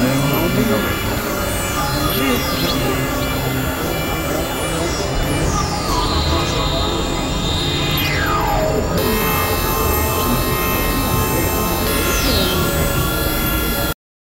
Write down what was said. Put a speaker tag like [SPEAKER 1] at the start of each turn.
[SPEAKER 1] Não, não,
[SPEAKER 2] não.